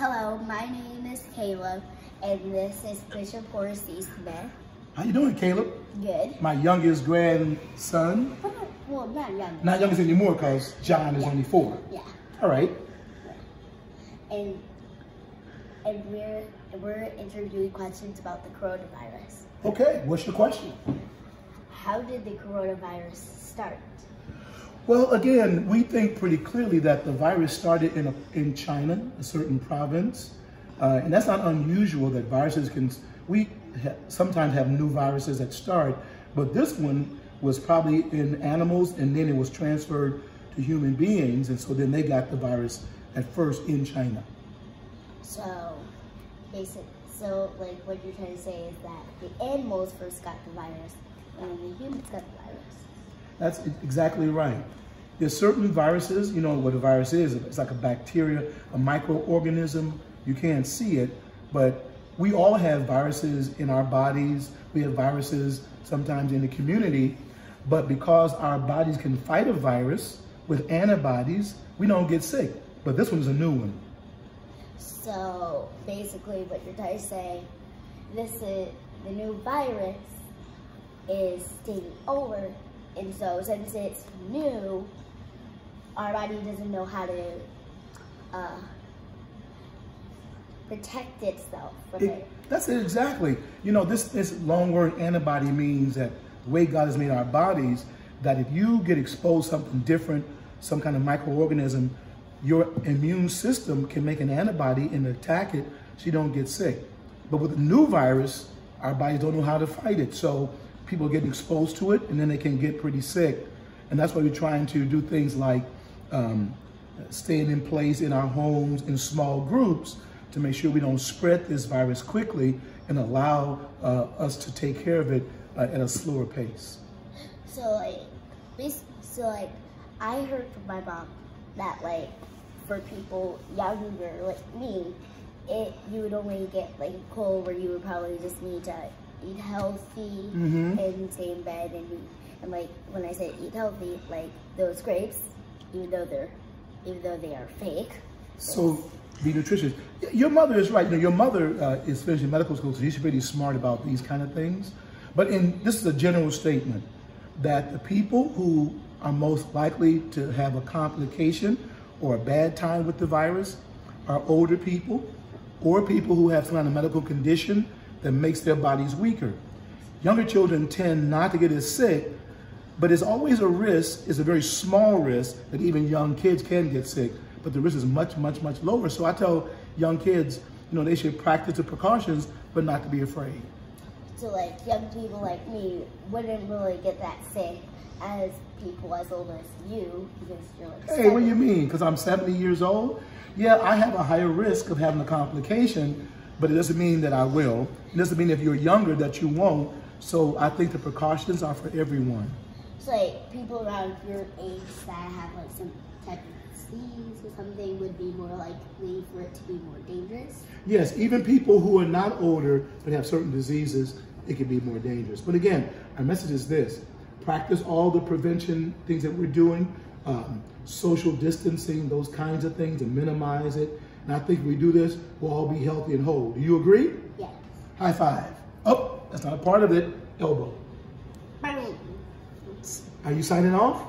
Hello, my name is Caleb, and this is Bishop Horace C. Smith. How you doing, Caleb? Good. My youngest grandson. Well, not young. Not youngest anymore because John is Yeah. only four. Yeah. All right. And and we're we're interviewing questions about the coronavirus. Okay, what's your question? How did the coronavirus start? Well, again, we think pretty clearly that the virus started in, a, in China, a certain province. Uh, and that's not unusual that viruses can, we ha sometimes have new viruses that start, but this one was probably in animals and then it was transferred to human beings. And so then they got the virus at first in China. So, basic. So, like, what you're trying to say is that the animals first got the virus, and then the humans got the virus. That's exactly right. There's certain viruses, you know what a virus is. It's like a bacteria, a microorganism. You can't see it, but we all have viruses in our bodies. We have viruses sometimes in the community, but because our bodies can fight a virus with antibodies, we don't get sick. But this one's a new one. So basically what you're trying to say, this is the new virus is taking over and so since it's new, our body doesn't know how to uh, protect itself from it. It, that's it exactly. You know, this, this long word antibody means that the way God has made our bodies, that if you get exposed to something different, some kind of microorganism, your immune system can make an antibody and attack it so you don't get sick. But with a new virus, our bodies don't know how to fight it. So people get exposed to it and then they can get pretty sick. And that's why we're trying to do things like um, staying in place in our homes in small groups to make sure we don't spread this virus quickly and allow uh, us to take care of it uh, at a slower pace. So like, so like, I heard from my mom that like, for people younger like me, it you would only get like a cold where you would probably just need to eat healthy Mhm. and stay in bed and and like when I say eat healthy, like those grapes, even though they're even though they are fake. So be nutritious. Your mother is right. You know, your mother uh, is finishing medical school, so she's pretty smart about these kind of things. But in this is a general statement that the people who are most likely to have a complication or a bad time with the virus are older people or people who have some kind of medical condition that makes their bodies weaker. Younger children tend not to get as sick, but it's always a risk, it's a very small risk that even young kids can get sick, but the risk is much, much, much lower. So I tell young kids, you know, they should practice the precautions, but not to be afraid. So like young people like me wouldn't really get that sick as people as old as you because you're like Hey, what do you mean? Because I'm 70 years old? Yeah, I have a higher risk of having a complication, but it doesn't mean that I will. It doesn't mean if you're younger that you won't. So I think the precautions are for everyone. So like people around your age that have like some type of disease or something would be more likely for it to be more dangerous. Yes, even people who are not older but have certain diseases, it can be more dangerous. But again, our message is this practice all the prevention things that we're doing, um, social distancing, those kinds of things, and minimize it. And I think if we do this, we'll all be healthy and whole. Do you agree? Yes. High five. Oh, that's not a part of it. Elbow. Bang. Are you signing off?